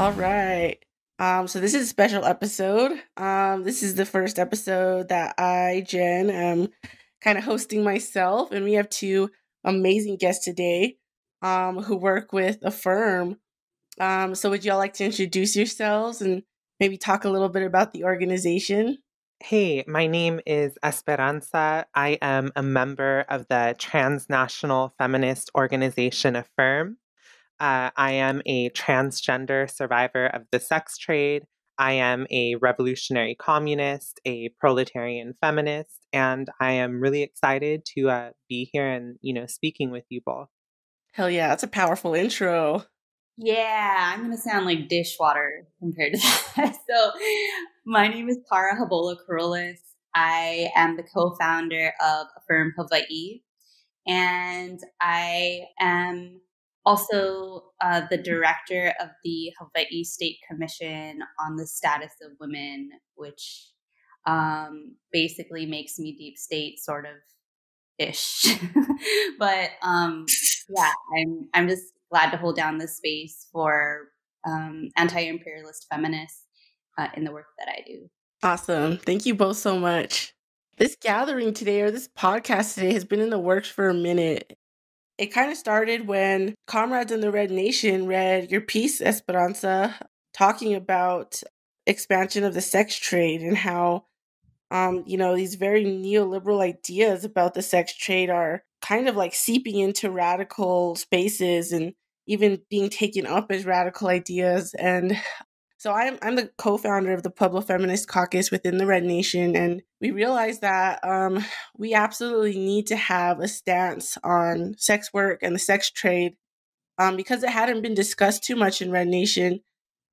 All right. Um, so this is a special episode. Um, this is the first episode that I, Jen, am kind of hosting myself, and we have two amazing guests today um, who work with AF3IRM. Um, so would y'all like to introduce yourselves and maybe talk a little bit about the organization? Hey, my name is Esperanza. I am a member of the transnational feminist organization AF3IRM. Uh, I am a transgender survivor of the sex trade. I am a revolutionary communist, a proletarian feminist, and I am really excited to uh, be here and you know speaking with you both. Hell yeah, that's a powerful intro. Yeah, I'm gonna sound like dishwater compared to that. so, my name is Cara Habola Corollas. I am the co-founder of AF3IRM Hawaii, and I am also uh, the director of the Hawaii State Commission on the Status of Women, which um, basically makes me deep state sort of ish. but um, yeah, I'm I'm just glad to hold down this space for um, anti-imperialist feminists uh, in the work that I do. Awesome. Thank you both so much. This gathering today or this podcast today has been in the works for a minute. It kind of started when comrades in the Red Nation read your piece, Esperanza, talking about expansion of the sex trade and how, um, you know, these very neoliberal ideas about the sex trade are kind of like seeping into radical spaces and even being taken up as radical ideas. And so I'm I'm the co-founder of the Pueblo Feminist Caucus within the Red Nation, and we realized that um, we absolutely need to have a stance on sex work and the sex trade um, because it hadn't been discussed too much in Red Nation,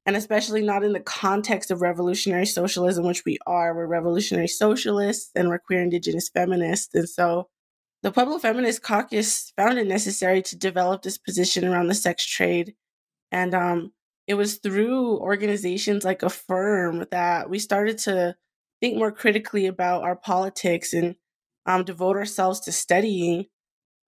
and especially not in the context of revolutionary socialism, which we are. We're revolutionary socialists and we're queer indigenous feminists, and so the Pueblo Feminist Caucus found it necessary to develop this position around the sex trade, and um, it was through organizations like AF3IRM that we started to think more critically about our politics and um, devote ourselves to studying.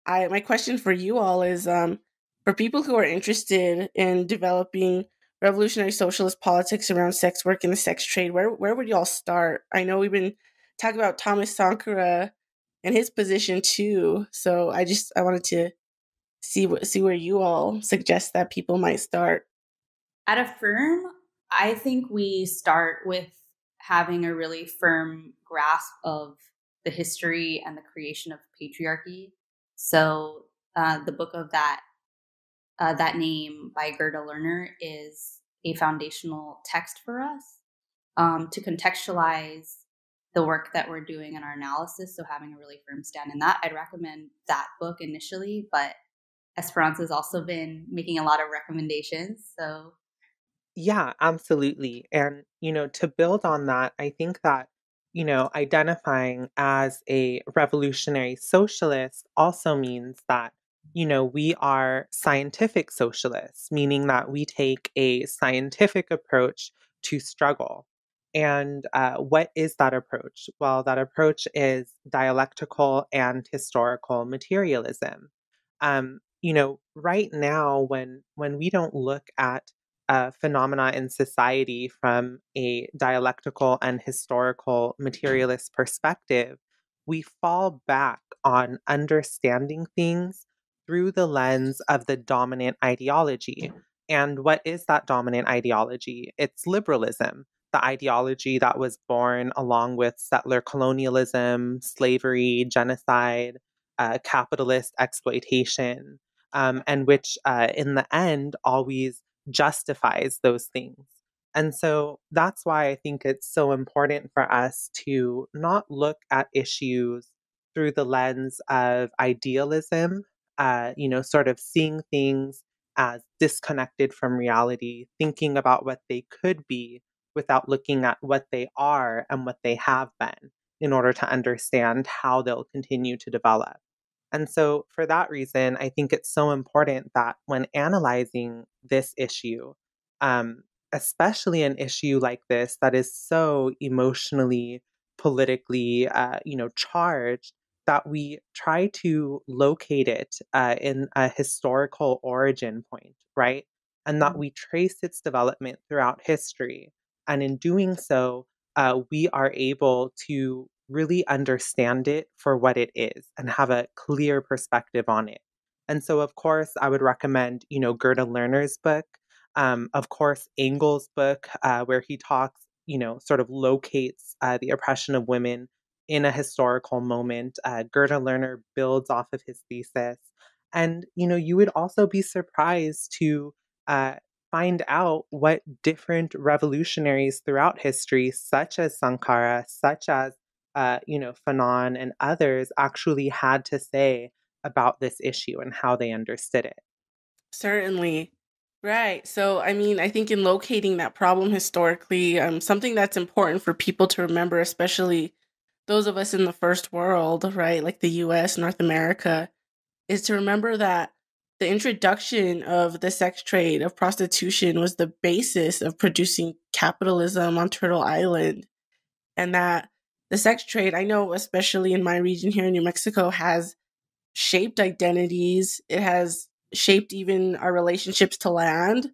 I my question for you all is um, for people who are interested in developing revolutionary socialist politics around sex work and the sex trade, where where would y'all start? I know we've been talking about Thomas Sankara and his position too. So I just I wanted to see what see where you all suggest that people might start. At a firm, I think we start with having a really firm grasp of the history and the creation of patriarchy. So, uh, the book of that uh, that name by Gerda Lerner is a foundational text for us um, to contextualize the work that we're doing in our analysis. So, having a really firm stand in that, I'd recommend that book initially. But Esperanza has also been making a lot of recommendations. So, yeah, absolutely. And, you know, to build on that, I think that, you know, identifying as a revolutionary socialist also means that, you know, we are scientific socialists, meaning that we take a scientific approach to struggle. And uh, what is that approach? Well, that approach is dialectical and historical materialism. Um, you know, right now, when when we don't look at uh, phenomena in society from a dialectical and historical materialist perspective, we fall back on understanding things through the lens of the dominant ideology. And what is that dominant ideology? It's liberalism, the ideology that was born along with settler colonialism, slavery, genocide, uh, capitalist exploitation, um, and which, uh, in the end, always justifies those things. And so that's why I think it's so important for us to not look at issues through the lens of idealism, uh, you know, sort of seeing things as disconnected from reality, thinking about what they could be without looking at what they are and what they have been in order to understand how they'll continue to develop. And so, for that reason, I think it's so important that when analyzing this issue, um, especially an issue like this that is so emotionally, politically, uh, you know, charged, that we try to locate it uh, in a historical origin point, right? and that mm. we trace its development throughout history. And in doing so, uh, we are able to really understand it for what it is and have a clear perspective on it. And so, of course, I would recommend, you know, Gerda Lerner's book. Um, of course, Engels' book, uh, where he talks, you know, sort of locates uh, the oppression of women in a historical moment. Uh, Gerda Lerner builds off of his thesis. And, you know, you would also be surprised to uh, find out what different revolutionaries throughout history, such as Sankara, such as uh, you know Fanon and others, actually had to say about this issue and how they understood it. Certainly. Right. So, I mean, I think in locating that problem historically, um, something that's important for people to remember, especially those of us in the first world, right, like the US, North America, is to remember that the introduction of the sex trade of prostitution was the basis of producing capitalism on Turtle Island. And that the sex trade, I know, especially in my region here in New Mexico, has shaped identities. It has shaped even our relationships to land.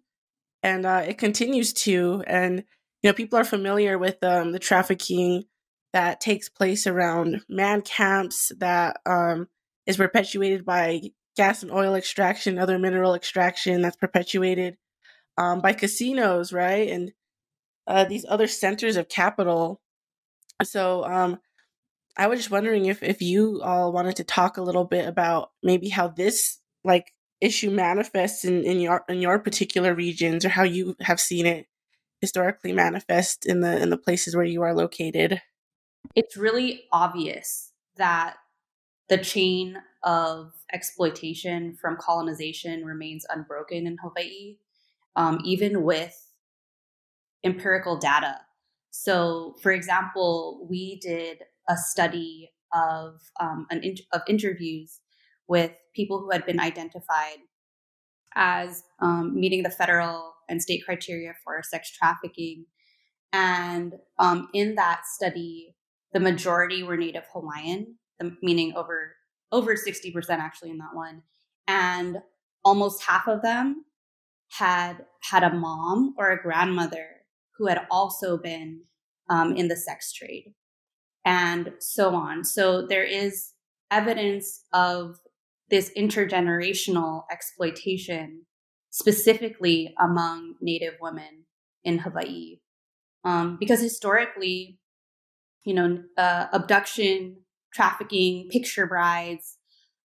And uh, it continues to. And, you know, people are familiar with um, the trafficking that takes place around man camps that um, is perpetuated by gas and oil extraction, other mineral extraction that's perpetuated um, by casinos, right? And uh, these other centers of capital. So um, I was just wondering if if you all wanted to talk a little bit about maybe how this like issue manifests in, in your in your particular regions or how you have seen it historically manifest in the in the places where you are located. It's really obvious that the chain of exploitation from colonization remains unbroken in Hawaii, um, even with empirical data. So, for example, we did a study of um, an in- of interviews with people who had been identified as um, meeting the federal and state criteria for sex trafficking, and um, in that study, the majority were Native Hawaiian, meaning over over 60% actually in that one. And almost half of them had had a mom or a grandmother who had also been um, in the sex trade and so on. So there is evidence of this intergenerational exploitation specifically among Native women in Hawaii. Um, because historically, you know, uh, abduction, trafficking, picture brides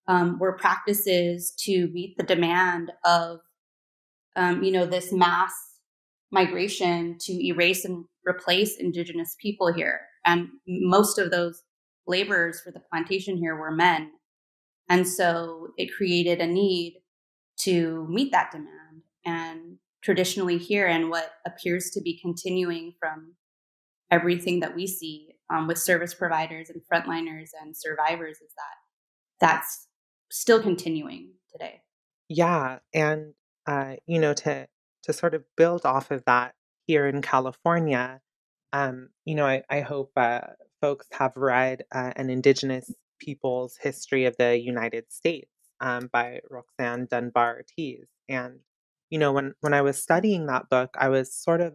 um, were practices to meet the demand of, um, you know, this mass migration to erase and replace indigenous people here. And most of those laborers for the plantation here were men. And so it created a need to meet that demand. And traditionally here, and what appears to be continuing from everything that we see um, with service providers and frontliners and survivors is that that's still continuing today. Yeah, and uh, you know to to sort of build off of that here in California, um, you know, I, I hope uh, folks have read uh, an Indigenous Peoples History of the United States um, by Roxanne Dunbar Ortiz, and you know, when when I was studying that book, I was sort of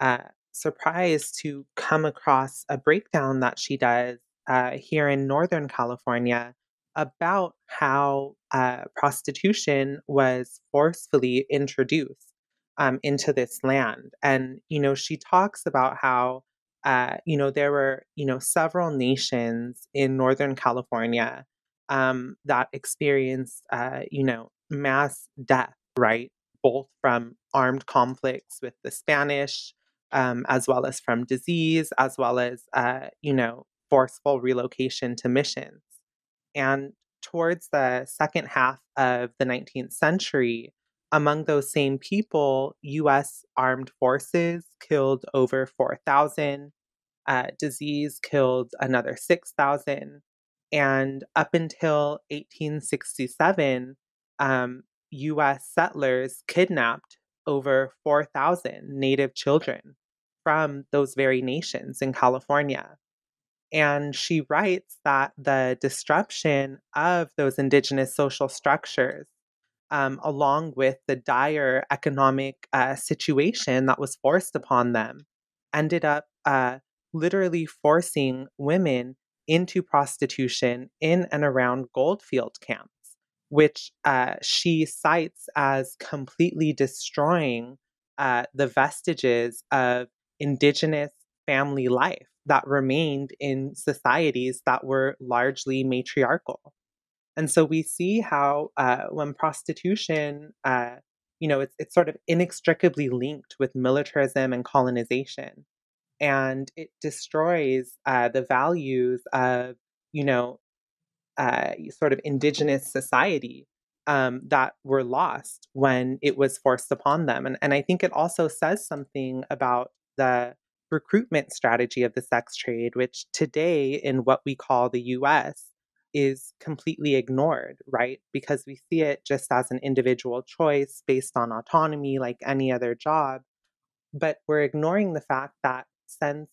uh, surprised to come across a breakdown that she does uh, here in Northern California about how uh, prostitution was forcefully introduced um, into this land. And, you know, she talks about how, uh, you know, there were, you know, several nations in Northern California um, that experienced, uh, you know, mass death, right? Both from armed conflicts with the Spanish, um, as well as from disease, as well as, uh, you know, forceful relocation to missions. And towards the second half of the 19th century, among those same people, US armed forces killed over 4,000, uh, disease killed another 6,000. And up until 1867, um, US settlers kidnapped over 4,000 Native children from those very nations in California. And she writes that the disruption of those indigenous social structures um, along with the dire economic uh, situation that was forced upon them, ended up uh, literally forcing women into prostitution in and around goldfield camps, which uh, she cites as completely destroying uh, the vestiges of indigenous family life that remained in societies that were largely matriarchal. And so we see how uh, when prostitution, uh, you know, it's, it's sort of inextricably linked with militarism and colonization. And it destroys uh, the values of, you know, uh, sort of indigenous society um, that were lost when it was forced upon them. And, and I think it also says something about the recruitment strategy of the sex trade, which today in what we call the US is completely ignored, right? Because we see it just as an individual choice based on autonomy, like any other job. But we're ignoring the fact that since,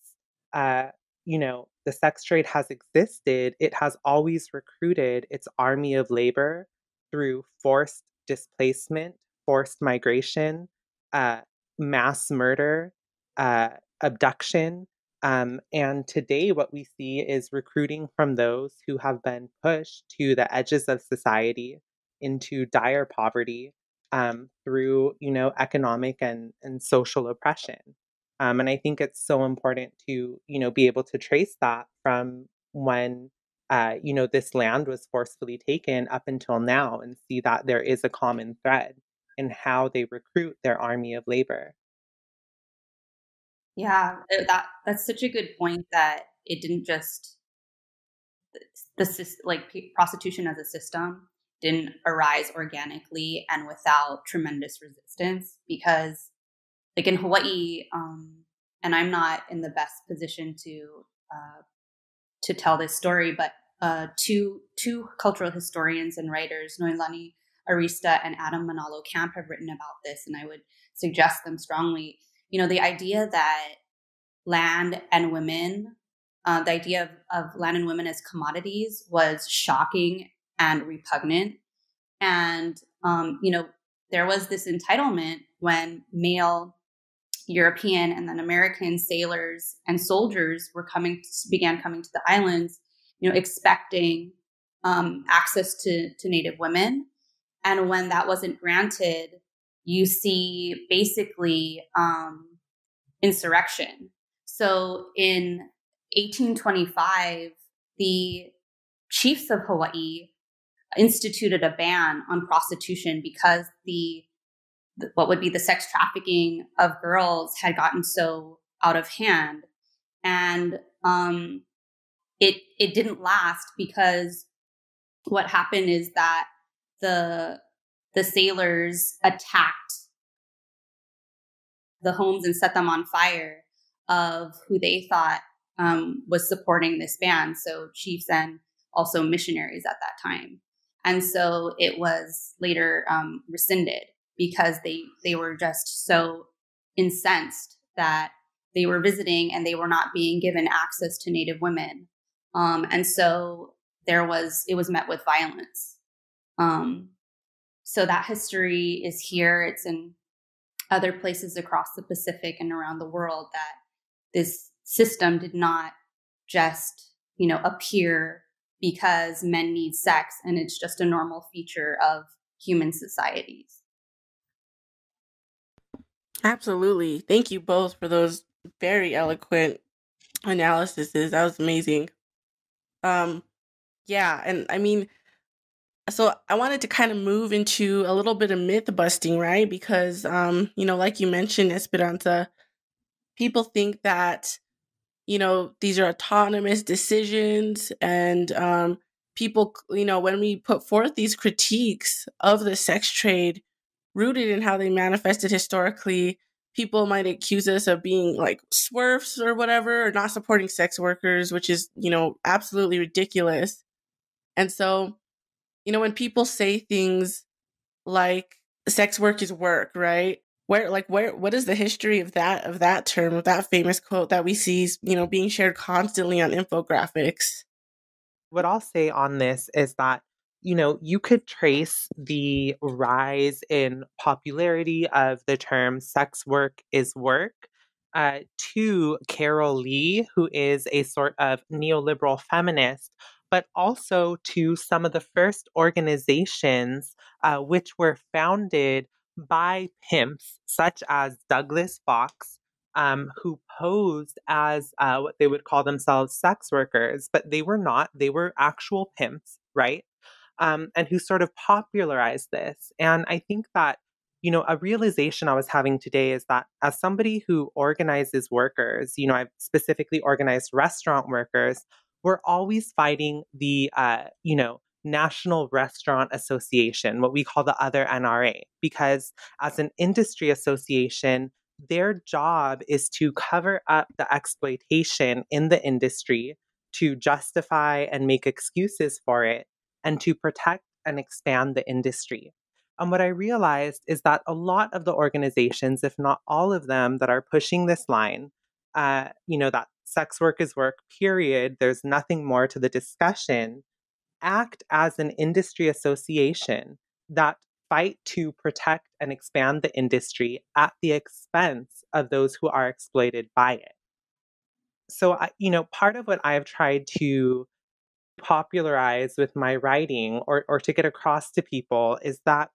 uh, you know, the sex trade has existed, it has always recruited its army of labor through forced displacement, forced migration, uh, mass murder, uh, abduction, um, and today, what we see is recruiting from those who have been pushed to the edges of society into dire poverty um, through, you know, economic and, and social oppression. Um, and I think it's so important to, you know, be able to trace that from when, uh, you know, this land was forcefully taken up until now and see that there is a common thread in how they recruit their army of labor. Yeah, uh, that that's such a good point that it didn't just the, the like prostitution as a system didn't arise organically and without tremendous resistance because like in Hawaii um and I'm not in the best position to uh to tell this story but uh two two cultural historians and writers Noelani Arista and Adam Manalo Camp have written about this and I would suggest them strongly you know, the idea that land and women, uh, the idea of, of land and women as commodities was shocking and repugnant. And, um, you know, there was this entitlement when male European and then American sailors and soldiers were coming, to, began coming to the islands, you know, expecting um, access to, to Native women. And when that wasn't granted, you see basically um, insurrection. So in 1825, the chiefs of Hawaii instituted a ban on prostitution because the what would be the sex trafficking of girls had gotten so out of hand and um, it it didn't last because what happened is that the the sailors attacked the homes and set them on fire of who they thought um, was supporting this band. So chiefs and also missionaries at that time. And so it was later um, rescinded because they they were just so incensed that they were visiting and they were not being given access to Native women. Um, and so there was it was met with violence. Um, so that history is here. It's in other places across the Pacific and around the world that this system did not just, you know, appear because men need sex and it's just a normal feature of human societies. Absolutely. Thank you both for those very eloquent analyses. That was amazing. Um yeah, and I mean so I wanted to kind of move into a little bit of myth busting, right? Because um, you know, like you mentioned, Esperanza, people think that, you know, these are autonomous decisions and um people, you know, when we put forth these critiques of the sex trade rooted in how they manifested historically, people might accuse us of being like swerfs or whatever, or not supporting sex workers, which is, you know, absolutely ridiculous. And so you know, when people say things like sex work is work, right? Where like where what is the history of that of that term, of that famous quote that we see, you know, being shared constantly on infographics? What I'll say on this is that you know, you could trace the rise in popularity of the term sex work is work uh, to Carol Leigh, who is a sort of neoliberal feminist, but also to some of the first organizations uh, which were founded by pimps, such as Douglas Fox, um, who posed as uh, what they would call themselves sex workers, but they were not. They were actual pimps, right? Um, and who sort of popularized this. And I think that, you know, a realization I was having today is that as somebody who organizes workers, you know, I've specifically organized restaurant workers, we're always fighting the, uh, you know, National Restaurant Association, what we call the other NRA, because as an industry association, their job is to cover up the exploitation in the industry, to justify and make excuses for it, and to protect and expand the industry. And what I realized is that a lot of the organizations, if not all of them, that are pushing this line, uh, you know, that sex work is work, period, there's nothing more to the discussion, act as an industry association that fight to protect and expand the industry at the expense of those who are exploited by it. So, I, you know, part of what I've tried to popularize with my writing or, or to get across to people is that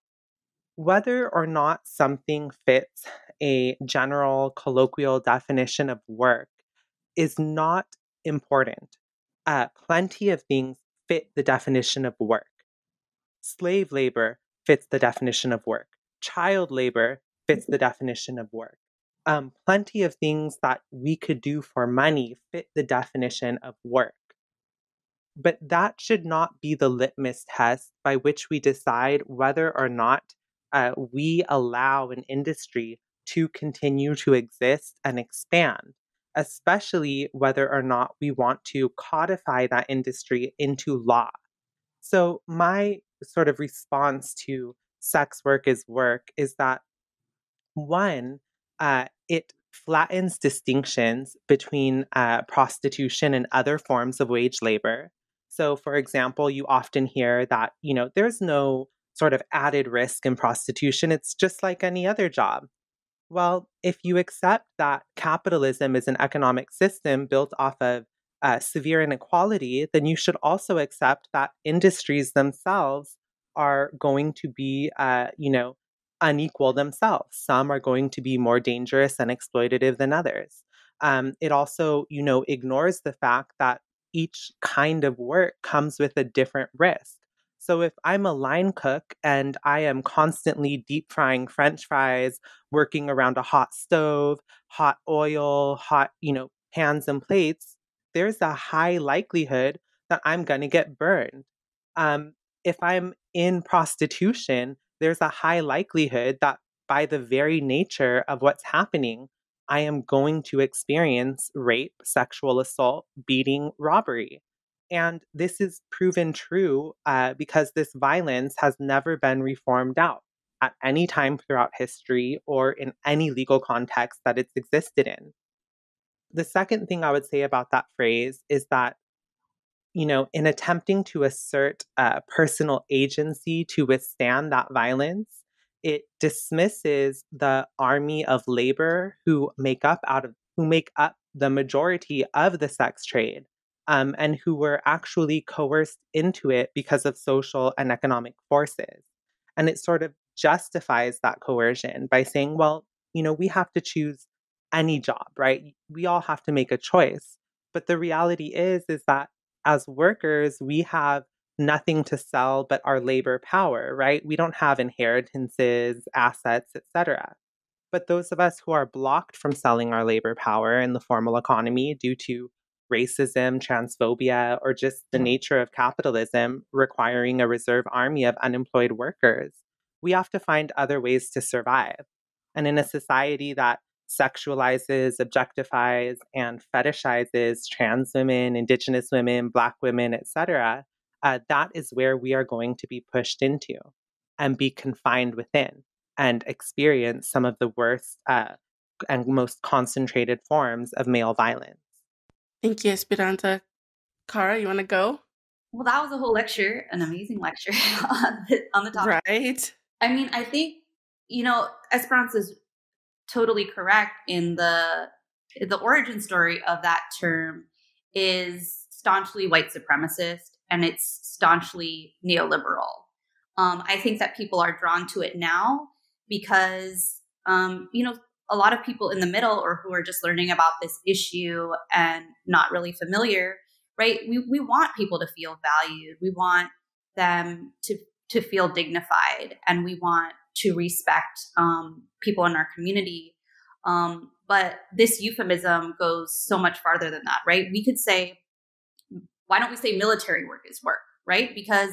whether or not something fits a general colloquial definition of work is not important. Uh, plenty of things fit the definition of work. Slave labor fits the definition of work. Child labor fits the definition of work. Um, plenty of things that we could do for money fit the definition of work. But that should not be the litmus test by which we decide whether or not uh, we allow an industry to continue to exist and expand, especially whether or not we want to codify that industry into law. So, my sort of response to sex work is work is that one, uh, it flattens distinctions between uh, prostitution and other forms of wage labor. So, for example, you often hear that, you know, there's no sort of added risk in prostitution. It's just like any other job. Well, if you accept that capitalism is an economic system built off of uh, severe inequality, then you should also accept that industries themselves are going to be, uh, you know, unequal themselves. Some are going to be more dangerous and exploitative than others. Um, it also, you know, ignores the fact that each kind of work comes with a different risk. So if I'm a line cook and I am constantly deep frying french fries, working around a hot stove, hot oil, hot, you know, pans and plates, there's a high likelihood that I'm going to get burned. Um, if I'm in prostitution, there's a high likelihood that by the very nature of what's happening, I am going to experience rape, sexual assault, beating, robbery. And this is proven true uh, because this violence has never been reformed out at any time throughout history or in any legal context that it's existed in. The second thing I would say about that phrase is that you know, in attempting to assert uh, personal agency to withstand that violence, it dismisses the army of labor who make up out of who make up the majority of the sex trade um, and who were actually coerced into it because of social and economic forces. And it sort of justifies that coercion by saying, well, you know, we have to choose any job, right? We all have to make a choice. But the reality is, is that as workers, we have nothing to sell but our labor power, right? We don't have inheritances, assets, etc. But those of us who are blocked from selling our labor power in the formal economy due to racism, transphobia, or just the nature of capitalism requiring a reserve army of unemployed workers, we have to find other ways to survive. And in a society that sexualizes, objectifies, and fetishizes trans women, indigenous women, black women, etc., uh, that is where we are going to be pushed into and be confined within and experience some of the worst uh, and most concentrated forms of male violence. Thank you, Esperanza. Khara, you want to go? Well, that was a whole lecture, an amazing lecture on the, on the topic. Right. I mean, I think you know Esperanza is totally correct in the the origin story of that term is staunchly white supremacist and it's staunchly neoliberal. Um, I think that people are drawn to it now because um, you know a lot of people in the middle or who are just learning about this issue and not really familiar right? We, we want people to feel valued. We want them to to feel dignified and we want to respect um, people in our community. Um, but this euphemism goes so much farther than that right? We could say why don't we say military work is work right? Because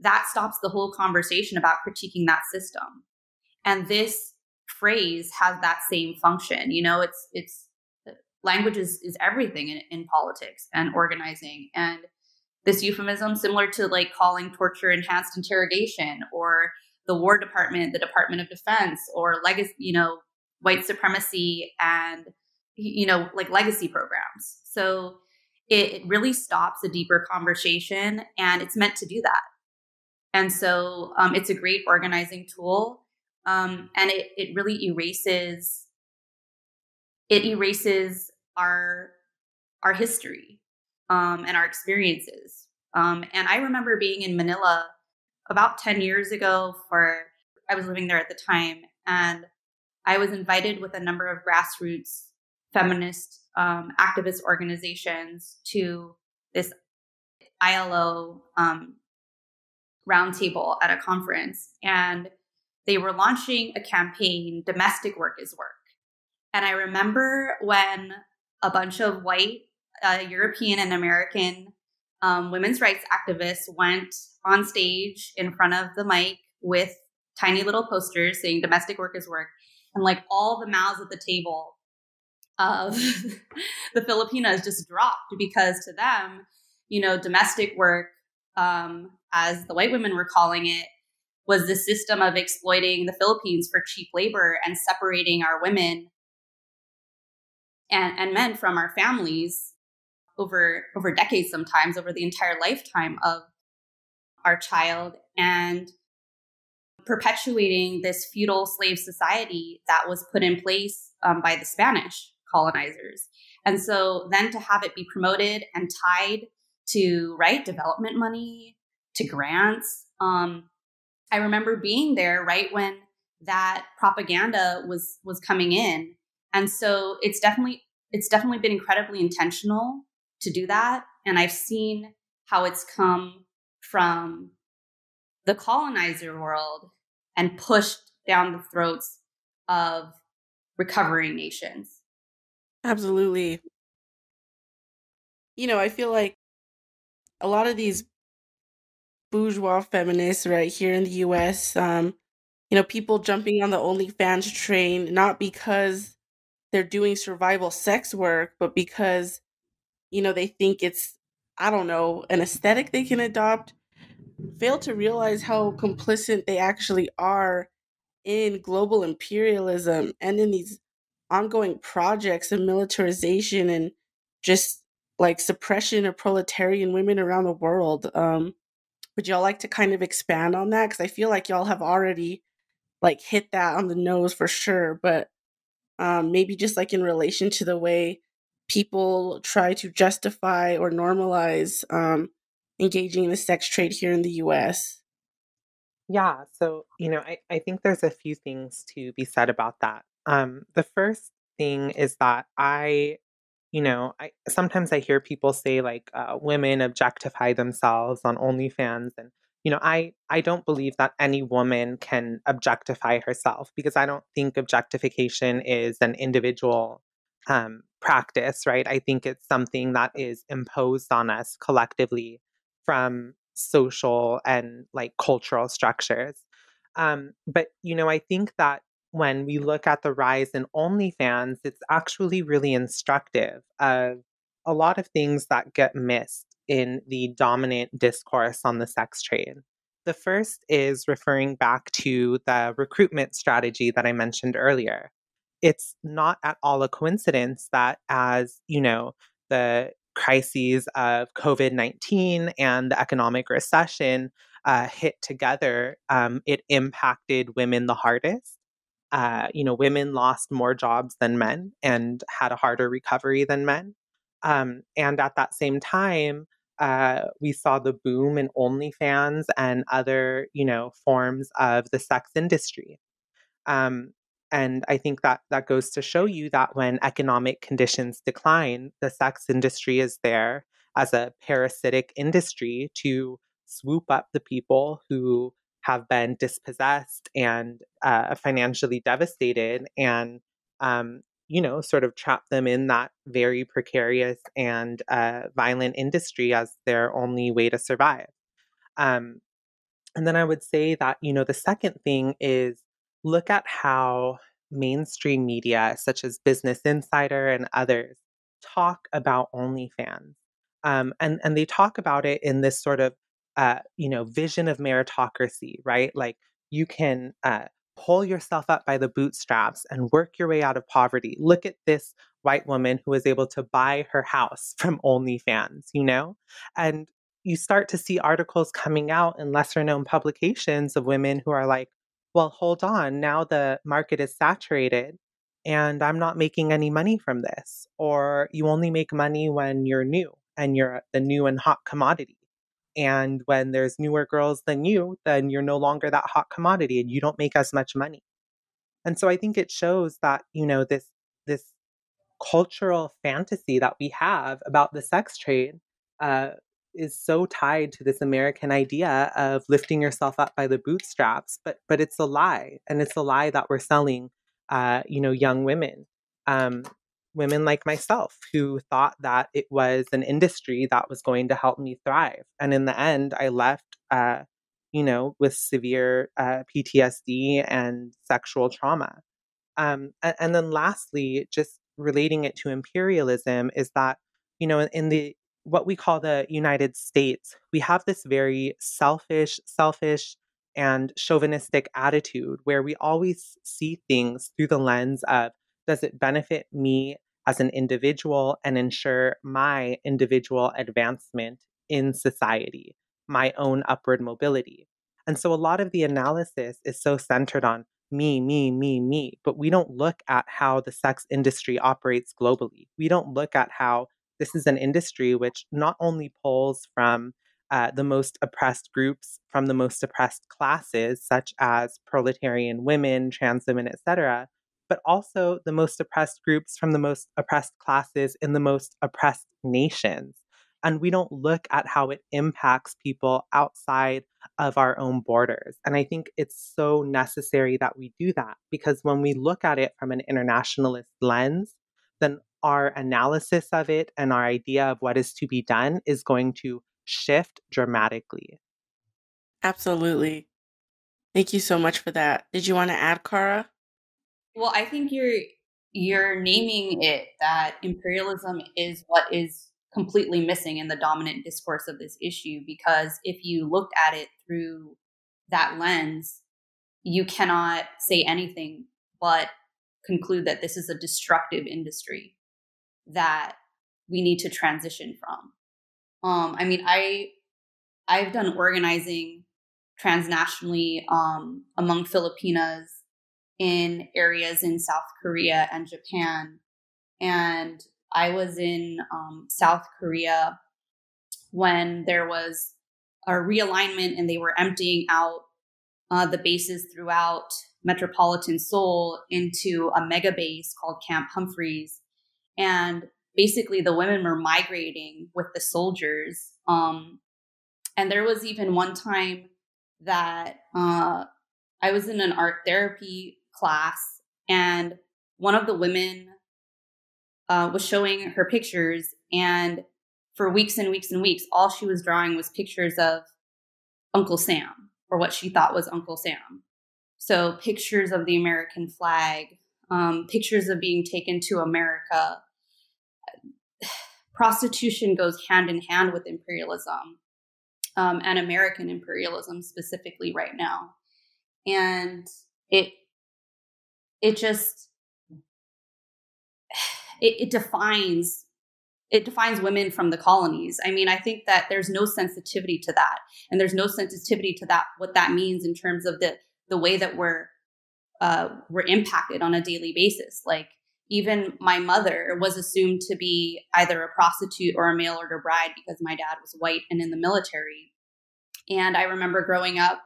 that stops the whole conversation about critiquing that system. And this phrase has that same function you know it's it's language is, is everything in, in politics and organizing and this euphemism similar to like calling torture enhanced interrogation or the war department the department of defense or legacy you know white supremacy and you know like legacy programs. So it, it really stops a deeper conversation and it's meant to do that. And so um, it's a great organizing tool um, and it, it really erases it erases our our history um, and our experiences. Um, and I remember being in Manila about 10 years ago for I was living there at the time and I was invited with a number of grassroots feminist um, activist organizations to this ILO um, roundtable at a conference. And they were launching a campaign, Domestic Work is Work. And I remember when a bunch of white uh, European and American um, women's rights activists went on stage in front of the mic with tiny little posters saying domestic work is work. And like all the mouths at the table of the Filipinas just dropped because to them, you know, domestic work, um, as the white women were calling it, was the system of exploiting the Philippines for cheap labor and separating our women and, and men from our families over over decades sometimes over the entire lifetime of our child and perpetuating this feudal slave society that was put in place um, by the Spanish colonizers. And so then to have it be promoted and tied to right development money, to grants. Um, I remember being there right when that propaganda was was coming in and so it's definitely it's definitely been incredibly intentional to do that. And I've seen how it's come from the colonizer world and pushed down the throats of recovering nations. Absolutely. You know, I feel like a lot of these bourgeois feminists right here in the US, um, you know, people jumping on the OnlyFans train, not because they're doing survival sex work, but because, you know, they think it's, I don't know, an aesthetic they can adopt, fail to realize how complicit they actually are in global imperialism and in these ongoing projects of militarization and just like suppression of proletarian women around the world. Um, would y'all like to kind of expand on that? Because I feel like y'all have already like hit that on the nose for sure, but um, maybe just like in relation to the way people try to justify or normalize um, engaging in the sex trade here in the US? Yeah, so, you know, I, I think there's a few things to be said about that. Um, the first thing is that I, you know, I sometimes I hear people say like uh, women objectify themselves on OnlyFans, and you know i i don't believe that any woman can objectify herself because i don't think objectification is an individual um, practice right? I think it's something that is imposed on us collectively from social and like cultural structures. Um, but you know i think that when we look at the rise in OnlyFans, it's actually really instructive of a lot of things that get missed in the dominant discourse on the sex trade. The first is referring back to the recruitment strategy that I mentioned earlier. It's not at all a coincidence that as, you know, the crises of COVID 19 and the economic recession uh, hit together, um, it impacted women the hardest. Uh, you know, women lost more jobs than men and had a harder recovery than men. Um, and at that same time, uh, we saw the boom in OnlyFans and other, you know, forms of the sex industry. Um, and I think that that goes to show you that when economic conditions decline, the sex industry is there as a parasitic industry to swoop up the people who have been dispossessed and uh, financially devastated and um, you know sort of trap them in that very precarious and uh, violent industry as their only way to survive. Um, and then i would say that you know the second thing is look at how mainstream media such as business insider and others talk about onlyfans. Um, and and they talk about it in this sort of uh, you know, vision of meritocracy, right? Like you can uh, pull yourself up by the bootstraps and work your way out of poverty. Look at this white woman who was able to buy her house from OnlyFans, you know? And you start to see articles coming out in lesser known publications of women who are like, well, hold on, now the market is saturated and I'm not making any money from this. Or you only make money when you're new and you're the new and hot commodity. And when there's newer girls than you, then you're no longer that hot commodity and you don't make as much money. And so I think it shows that, you know, this this cultural fantasy that we have about the sex trade uh, is so tied to this American idea of lifting yourself up by the bootstraps, but but it's a lie, and it's a lie that we're selling, uh, you know, young women. Um, women like myself who thought that it was an industry that was going to help me thrive. And in the end, I left, uh, you know, with severe uh, PTSD and sexual trauma. Um, and, and, then lastly, just relating it to imperialism is that, you know, in the what we call the United States, we have this very selfish, selfish, and chauvinistic attitude where we always see things through the lens of does it benefit me as an individual and ensure my individual advancement in society, my own upward mobility? And so a lot of the analysis is so centered on me, me, me, me, but we don't look at how the sex industry operates globally. We don't look at how this is an industry which not only pulls from uh, the most oppressed groups from the most oppressed classes, such as proletarian women, trans women, etc., but also the most oppressed groups from the most oppressed classes in the most oppressed nations. And we don't look at how it impacts people outside of our own borders. And I think it's so necessary that we do that because when we look at it from an internationalist lens, then our analysis of it and our idea of what is to be done is going to shift dramatically. Absolutely. Thank you so much for that. Did you want to add, Khara? Well, I think you're you're naming it that imperialism is what is completely missing in the dominant discourse of this issue because if you look at it through that lens, you cannot say anything but conclude that this is a destructive industry that we need to transition from. Um, I mean, I I've done organizing transnationally um, among Filipinas in areas in South Korea and Japan. And I was in um, South Korea when there was a realignment and they were emptying out uh, the bases throughout metropolitan Seoul into a mega base called Camp Humphreys. And basically, the women were migrating with the soldiers. Um, and there was even one time that uh, I was in an art therapy class, and one of the women uh, was showing her pictures, and for weeks and weeks and weeks, all she was drawing was pictures of Uncle Sam or what she thought was Uncle Sam. So pictures of the American flag, um, pictures of being taken to America. Prostitution goes hand in hand with imperialism um, and American imperialism specifically right now. And it it just it, it defines it defines women from the colonies. I mean, I think that there's no sensitivity to that, and there's no sensitivity to that what that means in terms of the the way that we're uh, we're impacted on a daily basis. Like even my mother was assumed to be either a prostitute or a mail order bride because my dad was white and in the military. And I remember growing up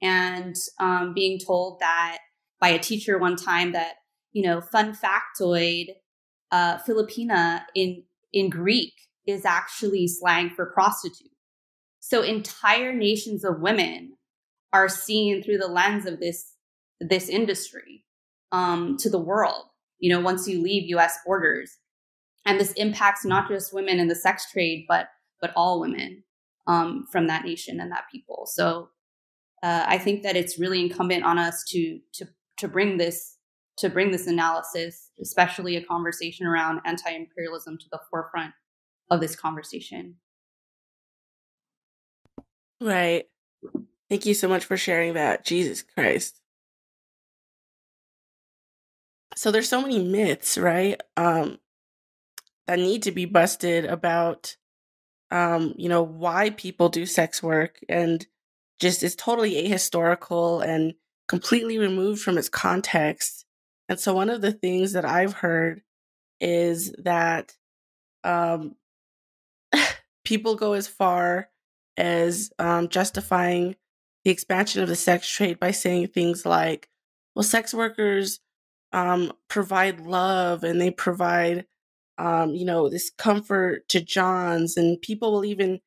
and um, being told that by a teacher one time that you know, fun factoid, uh, Filipina in in Greek is actually slang for prostitute. So entire nations of women are seen through the lens of this this industry um, to the world. You know, once you leave U.S. borders, and this impacts not just women in the sex trade, but but all women um, from that nation and that people. So uh, I think that it's really incumbent on us to to to bring this to bring this analysis, especially a conversation around anti-imperialism, to the forefront of this conversation. Right. Thank you so much for sharing that. Jesus Christ. So there's so many myths, right? Um that need to be busted about um, you know, why people do sex work and just is totally ahistorical and completely removed from its context. And so one of the things that I've heard is that um, people go as far as um, justifying the expansion of the sex trade by saying things like, well, sex workers um, provide love and they provide, um, you know, this comfort to Johns. And people will even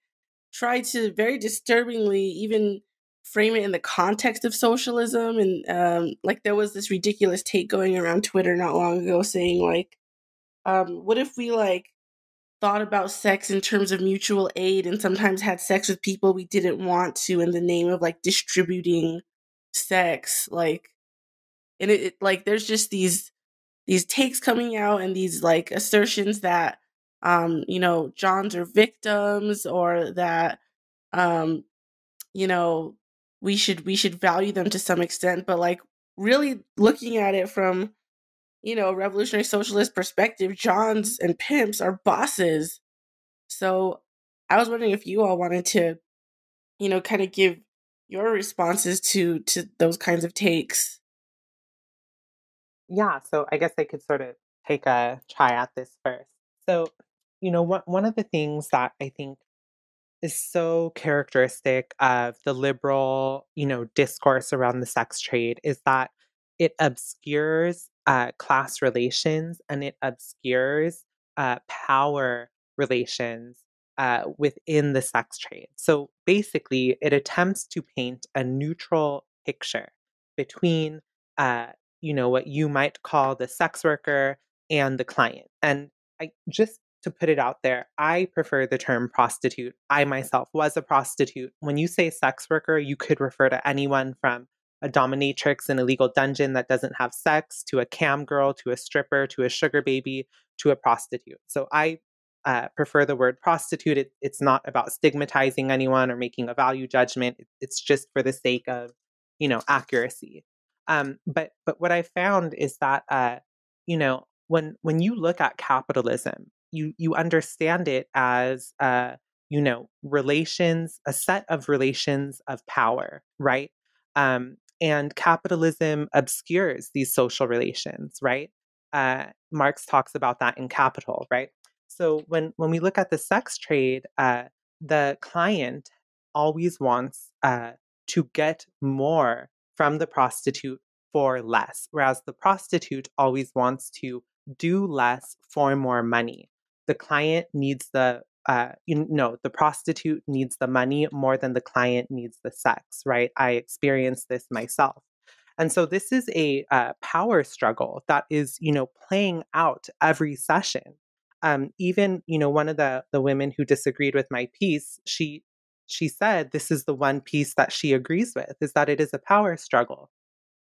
try to very disturbingly even frame it in the context of socialism. And um, like there was this ridiculous take going around Twitter not long ago saying, like, um, what if we like thought about sex in terms of mutual aid and sometimes had sex with people we didn't want to in the name of like distributing sex like and it, it, like there's just these these takes coming out and these like assertions that um you know johns are victims or that um you know we should we should value them to some extent but like really looking at it from you know, revolutionary socialist perspective, Johns and pimps are bosses. So I was wondering if you all wanted to, you know, kind of give your responses to to those kinds of takes. Yeah, so I guess I could sort of take a try at this first. So, you know, one one of the things that I think is so characteristic of the liberal, you know, discourse around the sex trade is that it obscures uh, class relations and it obscures uh, power relations uh, within the sex trade. So basically, it attempts to paint a neutral picture between, uh, you know, what you might call the sex worker and the client. And I just to put it out there, I prefer the term prostitute. I myself was a prostitute. When you say sex worker, you could refer to anyone from a dominatrix in a legal dungeon that doesn't have sex, to a cam girl, to a stripper, to a sugar baby, to a prostitute. So I uh, prefer the word prostitute. It, it's not about stigmatizing anyone or making a value judgment. It's just for the sake of, you know, accuracy. Um, but but what I found is that, uh, you know, when when you look at capitalism, you you understand it as, uh, you know, relations, a set of relations of power, right? Um, and capitalism obscures these social relations, right? Uh, Marx talks about that in Capital, right? So when when we look at the sex trade, uh, the client always wants uh, to get more from the prostitute for less, whereas the prostitute always wants to do less for more money. The client needs the uh, you know, the prostitute needs the money more than the client needs the sex, right? I experienced this myself. And so this is a uh, power struggle that is, you know, playing out every session. Um, even, you know, one of the the women who disagreed with my piece, she she said this is the one piece that she agrees with is that it is a power struggle.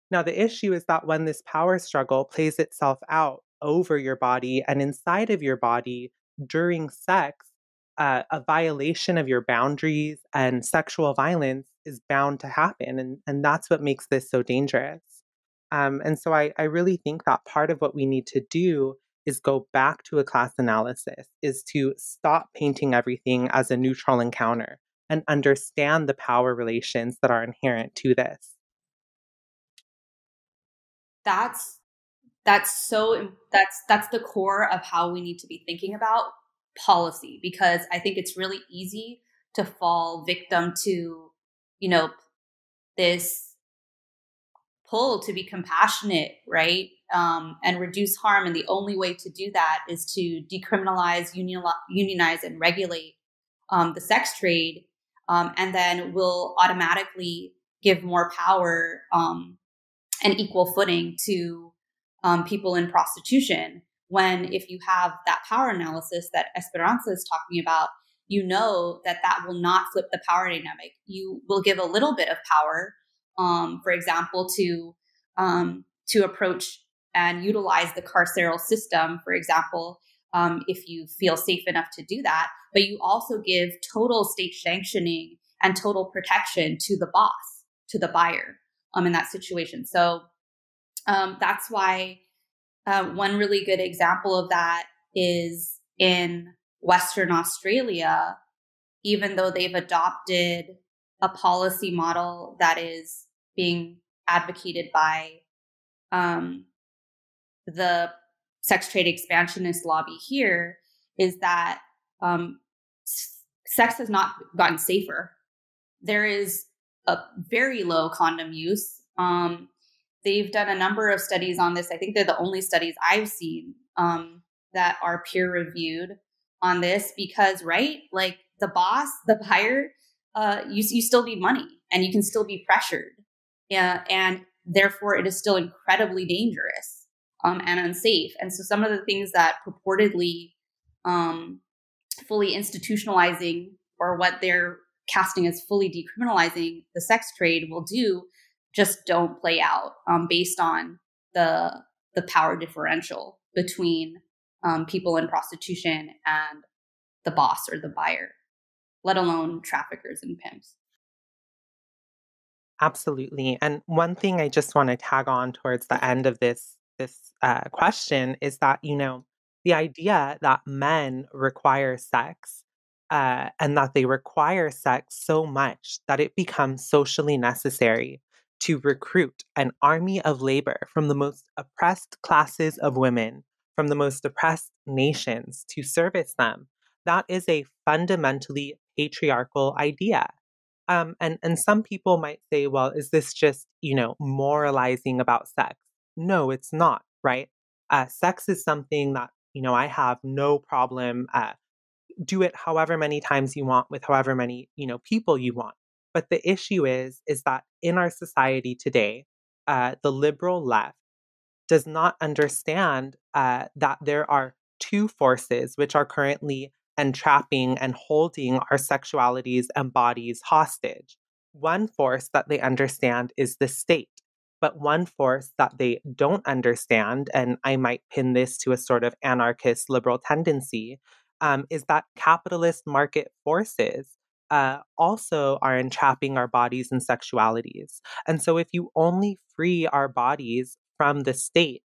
Now the issue is that when this power struggle plays itself out over your body and inside of your body during sex, uh, a violation of your boundaries and sexual violence is bound to happen. And, and that's what makes this so dangerous. Um, and so I, I really think that part of what we need to do is go back to a class analysis, is to stop painting everything as a neutral encounter and understand the power relations that are inherent to this. That's that's so that's that's the core of how we need to be thinking about policy because I think it's really easy to fall victim to, you know, this pull to be compassionate, right? Um, and reduce harm. And the only way to do that is to decriminalize, unionize, and regulate um, the sex trade. Um, and then we'll automatically give more power um, and equal footing to um, people in prostitution. When if you have that power analysis that Esperanza is talking about, you know that that will not flip the power dynamic. You will give a little bit of power, um, for example, to um, to approach and utilize the carceral system, for example, um, if you feel safe enough to do that. But you also give total state sanctioning and total protection to the boss, to the buyer, um, in that situation. So um, that's why uh, one really good example of that is in Western Australia, even though they've adopted a policy model that is being advocated by um, the sex trade expansionist lobby here, is that um, sex has not gotten safer. There is a very low condom use. Um, they've done a number of studies on this. I think they're the only studies I've seen um, that are peer reviewed on this because, right? Like the boss, the buyer, uh, you, you still need money and you can still be pressured. Yeah, and therefore it is still incredibly dangerous um, and unsafe. And so some of the things that purportedly um, fully institutionalizing or what they're casting as fully decriminalizing the sex trade will do just don't play out um, based on the the power differential between um, people in prostitution and the boss or the buyer, let alone traffickers and pimps. Absolutely. And one thing I just want to tag on towards the end of this this uh, question is that you know the idea that men require sex uh, and that they require sex so much that it becomes socially necessary to recruit an army of labor from the most oppressed classes of women from the most oppressed nations to service them. That is a fundamentally patriarchal idea. Um, and, and some people might say, well, is this just, you know, moralizing about sex? No, it's not, right? Uh, sex is something that, you know, I have no problem. Uh, do it however many times you want with however many, you know, people you want. But the issue is, is that in our society today, uh, the liberal left does not understand uh, that there are two forces which are currently entrapping and holding our sexualities and bodies hostage. One force that they understand is the state, but one force that they don't understand, and I might pin this to a sort of anarchist liberal tendency, um, is that capitalist market forces uh, also are entrapping our bodies and sexualities. And so, if you only free our bodies from the state,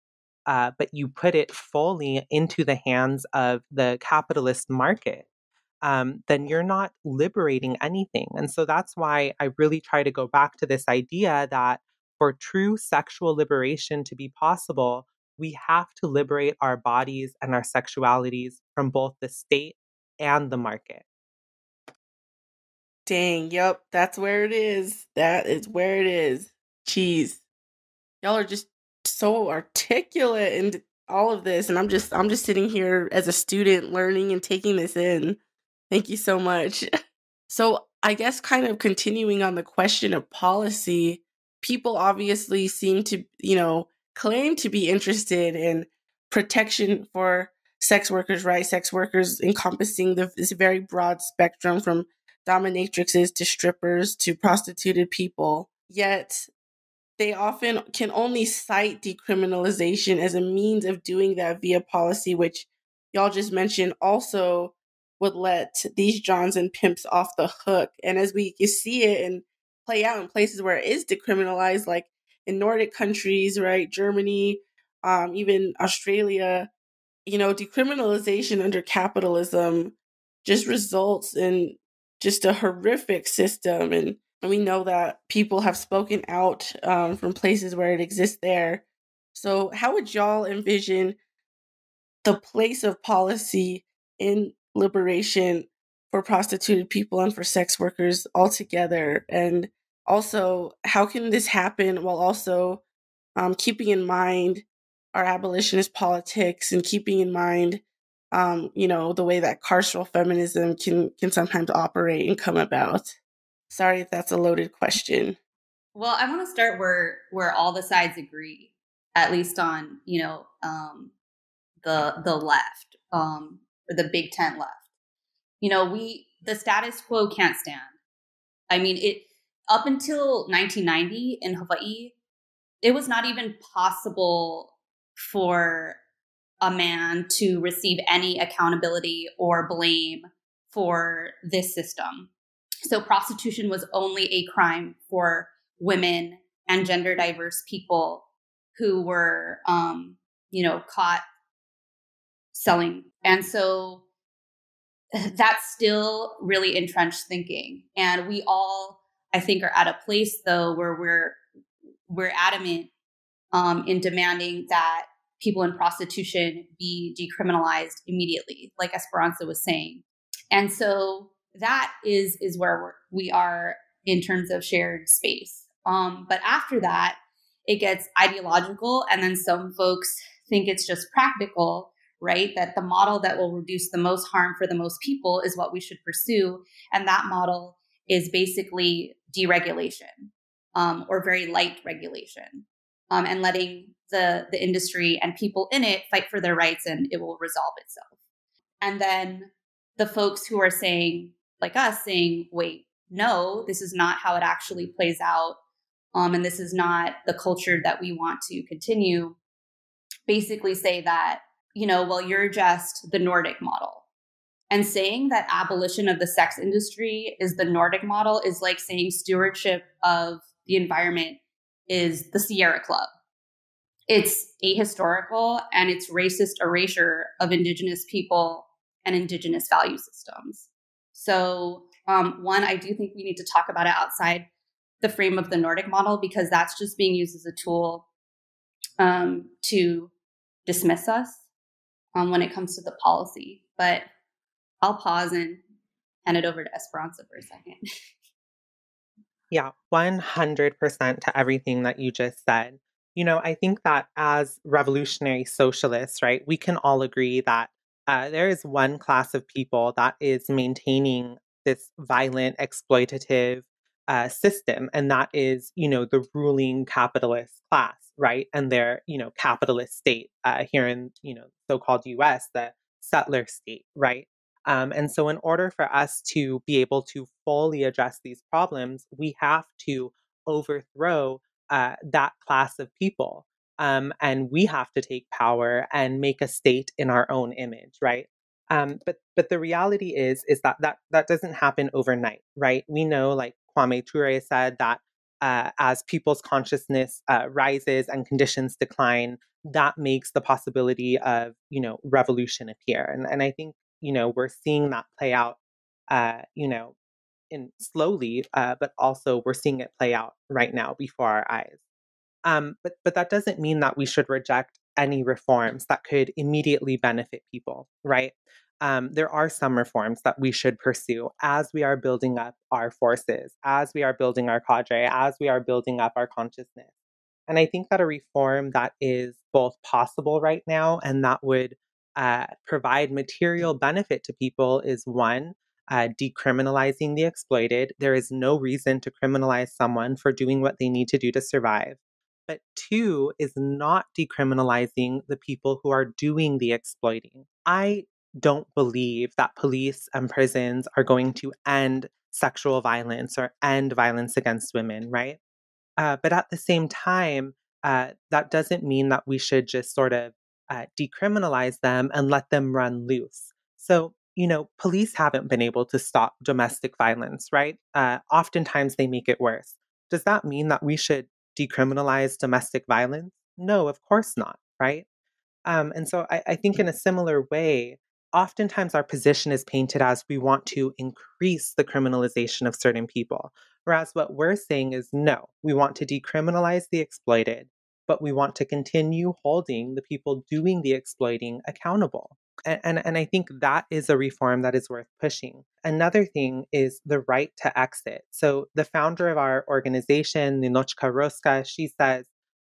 uh, but you put it fully into the hands of the capitalist market, um, then you're not liberating anything. And so that's why I really try to go back to this idea that for true sexual liberation to be possible, we have to liberate our bodies and our sexualities from both the state and the market. Dang, yep, that's where it is. That is where it is. Jeez. Y'all are just so articulate in all of this and i'm just i'm just sitting here as a student learning and taking this in thank you so much so i guess kind of continuing on the question of policy people obviously seem to you know claim to be interested in protection for sex workers right sex workers encompassing the, this very broad spectrum from dominatrixes to strippers to prostituted people yet they often can only cite decriminalization as a means of doing that via policy, which y'all just mentioned also would let these Johns and pimps off the hook. And as we see it and play out in places where it is decriminalized, like in Nordic countries, right, Germany, um, even Australia, you know, decriminalization under capitalism just results in just a horrific system. And, we know that people have spoken out um, from places where it exists there. So, how would y'all envision the place of policy in liberation for prostituted people and for sex workers altogether? And also, how can this happen while also um, keeping in mind our abolitionist politics and keeping in mind um, you know, the way that carceral feminism can can sometimes operate and come about. Sorry if that's a loaded question. Well, I want to start where where all the sides agree, at least on you know um, the the left um, or the big tent left. You know, we the status quo can't stand. I mean, it up until 1990 in Hawaii, it was not even possible for a man to receive any accountability or blame for this system. So prostitution was only a crime for women and gender diverse people who were, um, you know, caught selling. And so that's still really entrenched thinking. And we all, I think, are at a place though where we're we're adamant um, in demanding that people in prostitution be decriminalized immediately, like Esperanza was saying. And so that is is where we're, we are in terms of shared space. Um, but after that, it gets ideological, and then some folks think it's just practical, right? That the model that will reduce the most harm for the most people is what we should pursue, and that model is basically deregulation um, or very light regulation, um, and letting the the industry and people in it fight for their rights and it will resolve itself. And then the folks who are saying like us saying wait no this is not how it actually plays out um, and this is not the culture that we want to continue basically say that you know well you're just the nordic model. And saying that abolition of the sex industry is the nordic model is like saying stewardship of the environment is the sierra club it's ahistorical and it's racist erasure of indigenous people and indigenous value systems. So, um, one, I do think we need to talk about it outside the frame of the Nordic model because that's just being used as a tool um, to dismiss us um, when it comes to the policy. But I'll pause and hand it over to Esperanza for a second. yeah, 100% to everything that you just said. You know, I think that as revolutionary socialists, right, we can all agree that uh, there is one class of people that is maintaining this violent, exploitative uh, system, and that is, you know, the ruling capitalist class, right, and their, you know, capitalist state uh, here in, you know, so-called U.S., the settler state, right. Um, and so, in order for us to be able to fully address these problems, we have to overthrow uh, that class of people. Um, and we have to take power and make a state in our own image, right? Um, but but the reality is is that that that doesn't happen overnight, right? We know, like Kwame Ture said, that uh, as people's consciousness uh, rises and conditions decline, that makes the possibility of you know revolution appear. And and I think you know we're seeing that play out, uh, you know, in slowly, uh, but also we're seeing it play out right now before our eyes. Um, but but that doesn't mean that we should reject any reforms that could immediately benefit people, right? Um, there are some reforms that we should pursue as we are building up our forces, as we are building our cadre, as we are building up our consciousness. And I think that a reform that is both possible right now and that would uh, provide material benefit to people is one, uh, decriminalizing the exploited. There is no reason to criminalize someone for doing what they need to do to survive. But two is not decriminalizing the people who are doing the exploiting. I don't believe that police and prisons are going to end sexual violence or end violence against women, right? Uh, but at the same time, uh, that doesn't mean that we should just sort of uh, decriminalize them and let them run loose. So you know, police haven't been able to stop domestic violence, right? Uh, oftentimes they make it worse. Does that mean that we should decriminalize domestic violence? No, of course not, right? Um, and so I, I think in a similar way, oftentimes our position is painted as we want to increase the criminalization of certain people. Whereas what we're saying is no, we want to decriminalize the exploited, but we want to continue holding the people doing the exploiting accountable. And, and, and, I think that is a reform that is worth pushing. Another thing is the right to exit. So, the founder of our organization, Ninotchka Rosca, she says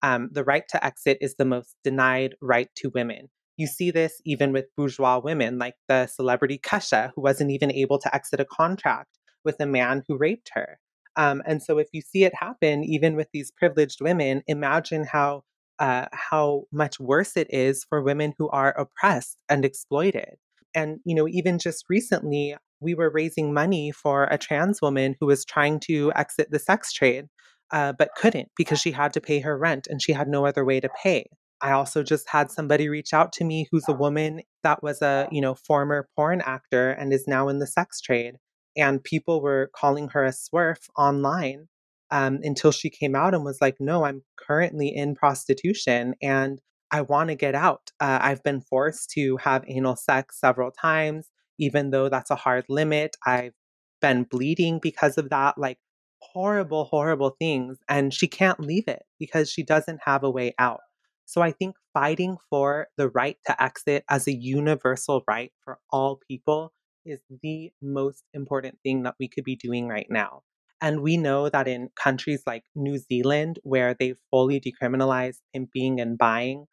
um, the right to exit is the most denied right to women. You see this even with bourgeois women, like the celebrity Kesha, who wasn't even able to exit a contract with a man who raped her. Um, and so, if you see it happen, even with these privileged women, imagine how uh, how much worse it is for women who are oppressed and exploited. And you know, even just recently, we were raising money for a trans woman who was trying to exit the sex trade, uh, but couldn't because she had to pay her rent and she had no other way to pay. I also just had somebody reach out to me who's a woman that was a, you know, former porn actor and is now in the sex trade. And people were calling her a swerf online um, until she came out and was like, no, I'm currently in prostitution and I want to get out. Uh, I've been forced to have anal sex several times, even though that's a hard limit. I've been bleeding because of that. Like, horrible, horrible things. And she can't leave it because she doesn't have a way out. So I think fighting for the right to exit as a universal right for all people is the most important thing that we could be doing right now. And we know that in countries like New Zealand, where they've fully decriminalized pimping and buying,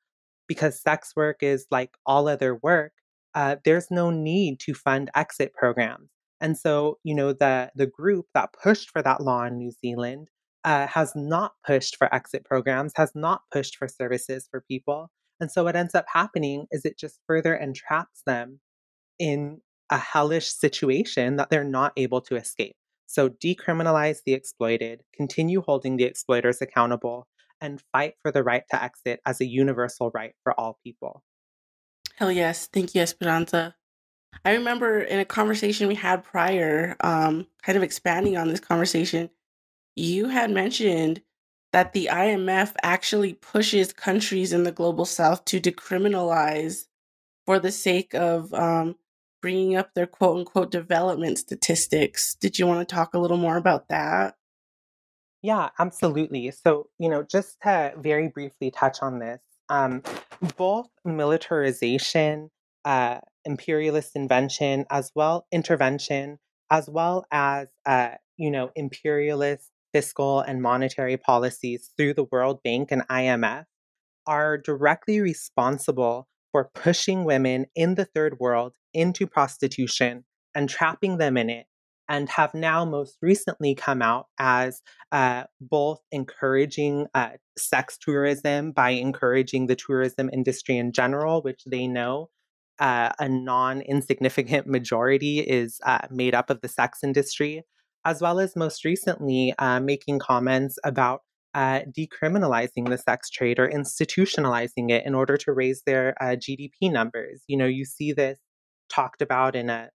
because sex work is like all other work, uh, there's no need to fund exit programs. And so, you know, the the group that pushed for that law in New Zealand uh, has not pushed for exit programs, has not pushed for services for people. And so what ends up happening is it just further entraps them in a hellish situation that they're not able to escape. So decriminalize the exploited, continue holding the exploiters accountable, and fight for the right to exit as a universal right for all people. Hell yes. Thank you, Esperanza. I remember in a conversation we had prior, um, kind of expanding on this conversation, you had mentioned that the IMF actually pushes countries in the global south to decriminalize for the sake of um, bringing up their quote unquote development statistics. Did you want to talk a little more about that? Yeah, absolutely. So, you know, just to very briefly touch on this, um, both militarization, uh, imperialist invention, as well intervention, as well as uh, you know imperialist fiscal and monetary policies through the World Bank and IMF are directly responsible for pushing women in the third world into prostitution and trapping them in it, and have now most recently come out as uh, both encouraging uh, sex tourism by encouraging the tourism industry in general, which they know uh, a non insignificant majority is uh, made up of the sex industry, as well as most recently uh, making comments about uh, decriminalizing the sex trade or institutionalizing it in order to raise their uh, GDP numbers. You know, you see this talked about in a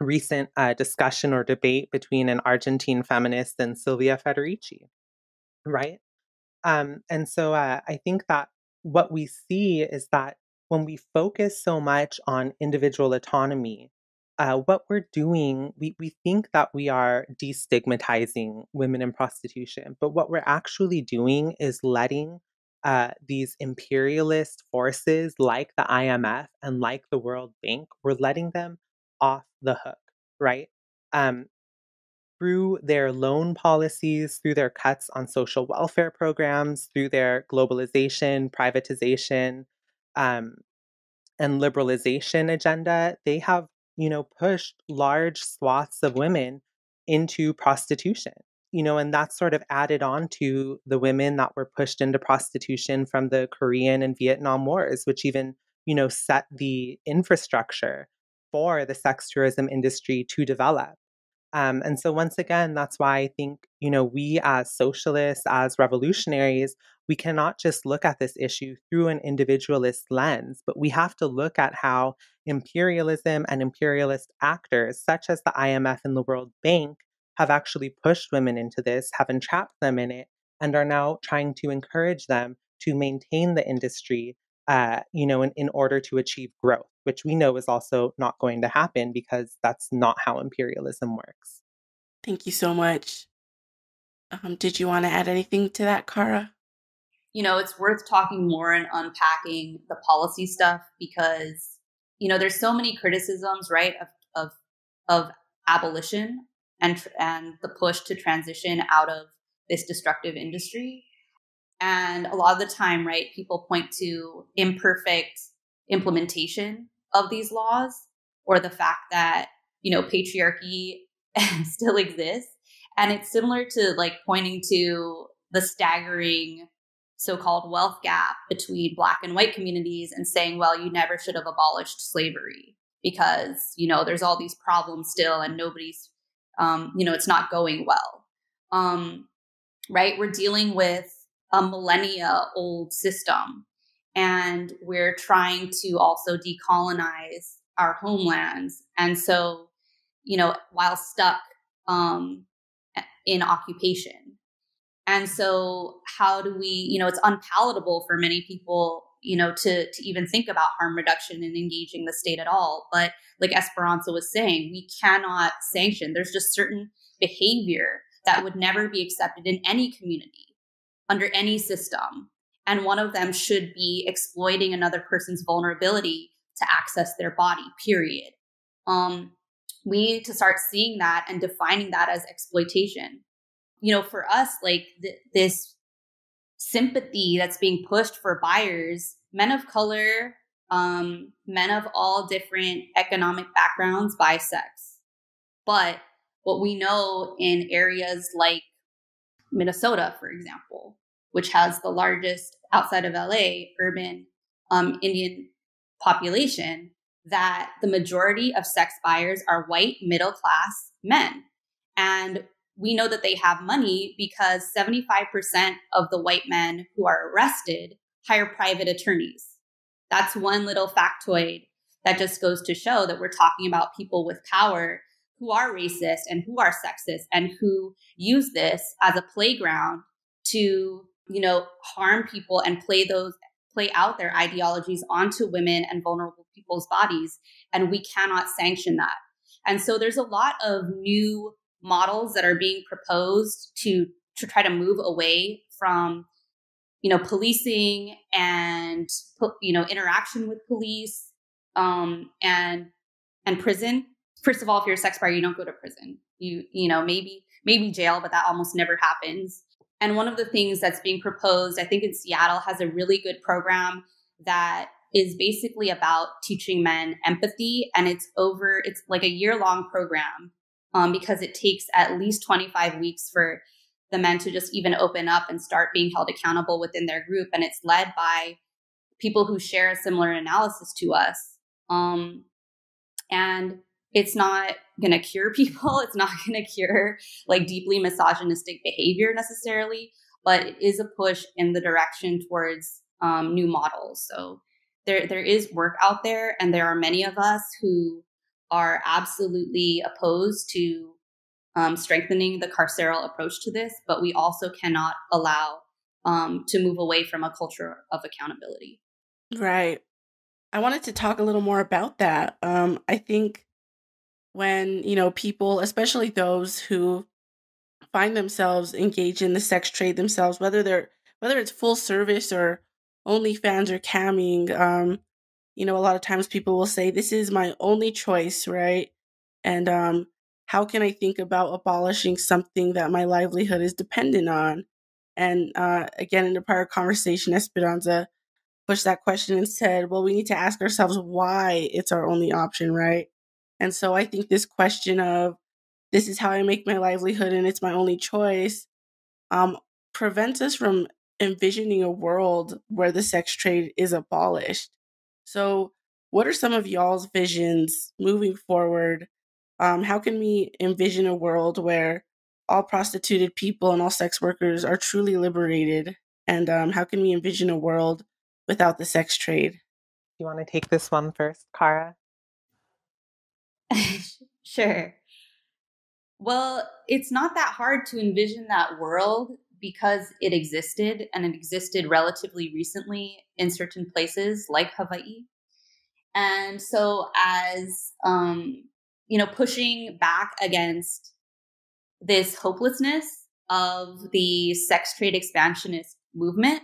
recent uh, discussion or debate between an Argentine feminist and Silvia Federici, right? Um, and so uh, I think that what we see is that when we focus so much on individual autonomy, uh, what we're doing, we, we think that we are destigmatizing women in prostitution, but what we're actually doing is letting uh, these imperialist forces like the IMF and like the World Bank, we're letting them off the hook, right? Um, through their loan policies, through their cuts on social welfare programs, through their globalization, privatization, um, and liberalization agenda, they have, you know, pushed large swaths of women into prostitution. You know, and that's sort of added on to the women that were pushed into prostitution from the Korean and Vietnam Wars, which even, you know, set the infrastructure for the sex tourism industry to develop. Um, and so, once again, that's why I think, you know, we as socialists, as revolutionaries, we cannot just look at this issue through an individualist lens, but we have to look at how imperialism and imperialist actors, such as the IMF and the World Bank, have actually pushed women into this, have entrapped them in it, and are now trying to encourage them to maintain the industry uh, you know, in, in order to achieve growth, which we know is also not going to happen because that's not how imperialism works. Thank you so much. Um, did you want to add anything to that, Khara? You know, it's worth talking more and unpacking the policy stuff because, you know, there's so many criticisms, right, of of of abolition and and the push to transition out of this destructive industry. And a lot of the time, right, people point to imperfect implementation of these laws or the fact that, you know, patriarchy still exists. And it's similar to like pointing to the staggering so called wealth gap between black and white communities and saying, well, you never should have abolished slavery because, you know, there's all these problems still and nobody's, um, you know, it's not going well. Um, right? We're dealing with a millennia old system. And we're trying to also decolonize our homelands. And so, you know, while stuck um, in occupation. And so, how do we, you know, it's unpalatable for many people, you know, to, to even think about harm reduction and engaging the state at all. But like Esperanza was saying, we cannot sanction. There's just certain behavior that would never be accepted in any community under any system. And one of them should be exploiting another person's vulnerability to access their body, period. Um, we need to start seeing that and defining that as exploitation. You know, for us, like th- this sympathy that's being pushed for buyers, men of color, um, men of all different economic backgrounds buy sex. But what we know in areas like Minnesota, for example, which has the largest outside of LA urban um, Indian population, that the majority of sex buyers are white middle class men. And we know that they have money because 75% of the white men who are arrested hire private attorneys. That's one little factoid that just goes to show that we're talking about people with power who are racist and who are sexist and who use this as a playground to you know harm people and play those play out their ideologies onto women and vulnerable people's bodies and we cannot sanction that and so there's a lot of new models that are being proposed to to try to move away from you know policing and you know interaction with police um, and and prison first of all, if you're a sex buyer, you don't go to prison. You, you know, maybe, maybe jail, but that almost never happens. And one of the things that's being proposed, I think in Seattle has a really good program that is basically about teaching men empathy. And it's over, it's like a year long program um, because it takes at least 25 weeks for the men to just even open up and start being held accountable within their group. And it's led by people who share a similar analysis to us. Um, and it's not going to cure people. It's not going to cure like deeply misogynistic behavior necessarily, but it is a push in the direction towards um, new models. So there, there is work out there, and there are many of us who are absolutely opposed to um, strengthening the carceral approach to this, but we also cannot allow um, to move away from a culture of accountability. Right. I wanted to talk a little more about that. Um, I think when, you know, people, especially those who find themselves engaged in the sex trade themselves, whether they're whether it's full service or OnlyFans or camming, um, you know, a lot of times people will say, This is my only choice, right? And um, how can I think about abolishing something that my livelihood is dependent on? And uh, again, in the prior conversation, Esperanza pushed that question and said, Well, we need to ask ourselves why it's our only option, right? And so I think this question of this is how I make my livelihood and it's my only choice um, prevents us from envisioning a world where the sex trade is abolished. So, what are some of y'all's visions moving forward? Um, how can we envision a world where all prostituted people and all sex workers are truly liberated? And um, how can we envision a world without the sex trade? You want to take this one first, Khara? sure. Well, it's not that hard to envision that world because it existed and it existed relatively recently in certain places like Hawaii. And so, as um, you know, pushing back against this hopelessness of the sex trade expansionist movement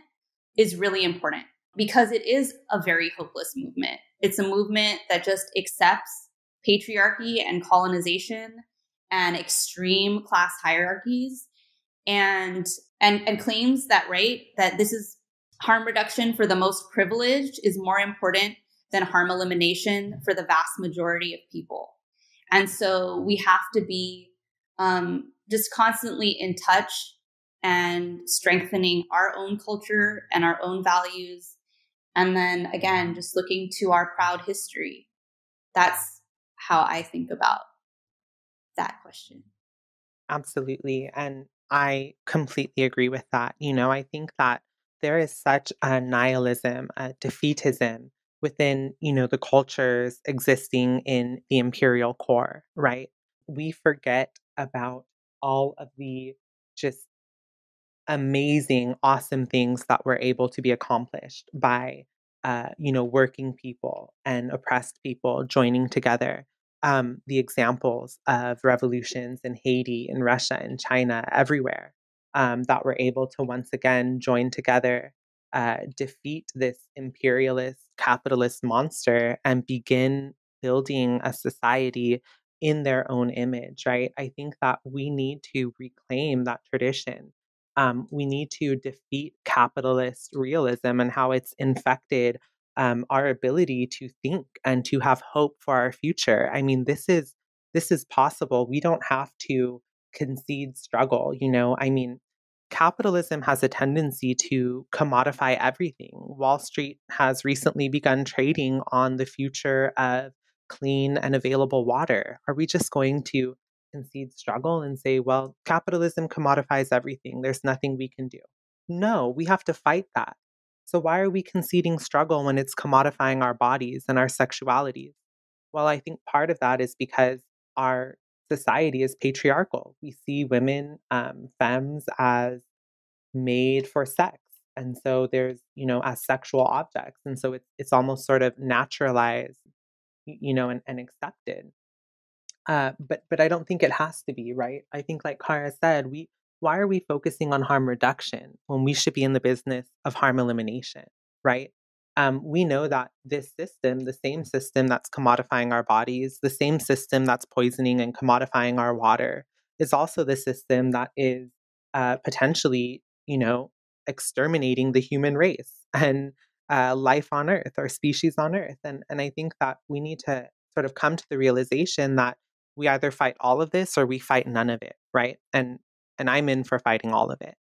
is really important because it is a very hopeless movement. It's a movement that just accepts patriarchy and colonization and extreme class hierarchies and and and claims that right that this is harm reduction for the most privileged is more important than harm elimination for the vast majority of people and so we have to be um, just constantly in touch and strengthening our own culture and our own values and then again just looking to our proud history that's how i think about that question. Absolutely. And I completely agree with that. You know, I think that there is such a nihilism, a defeatism within, you know, the cultures existing in the imperial core, right? We forget about all of the just amazing, awesome things that were able to be accomplished by, uh, you know, working people and oppressed people joining together um, the examples of revolutions in Haiti, in Russia, in China, everywhere um, that were able to once again join together, uh, defeat this imperialist capitalist monster, and begin building a society in their own image, right? I think that we need to reclaim that tradition. Um, we need to defeat capitalist realism and how it's infected um, our ability to think and to have hope for our future. I mean, this is this is possible. We don't have to concede struggle. You know, I mean, capitalism has a tendency to commodify everything. Wall Street has recently begun trading on the future of clean and available water. Are we just going to concede struggle and say, well, capitalism commodifies everything. There's nothing we can do? No, we have to fight that. So, why are we conceding struggle when it's commodifying our bodies and our sexualities? Well, I think part of that is because our society is patriarchal. We see women, um, femmes, as made for sex. And so there's, you know, as sexual objects. And so it's, it's almost sort of naturalized, you know, and, and accepted. Uh, but but I don't think it has to be, right? I think like Khara said, we why are we focusing on harm reduction when we should be in the business of harm elimination, right? Um, we know that this system, the same system that's commodifying our bodies, the same system that's poisoning and commodifying our water, is also the system that is uh, potentially, you know, exterminating the human race and uh, life on Earth or species on Earth. And and I think that we need to sort of come to the realization that we either fight all of this or we fight none of it, right? And and I'm in for fighting all of it.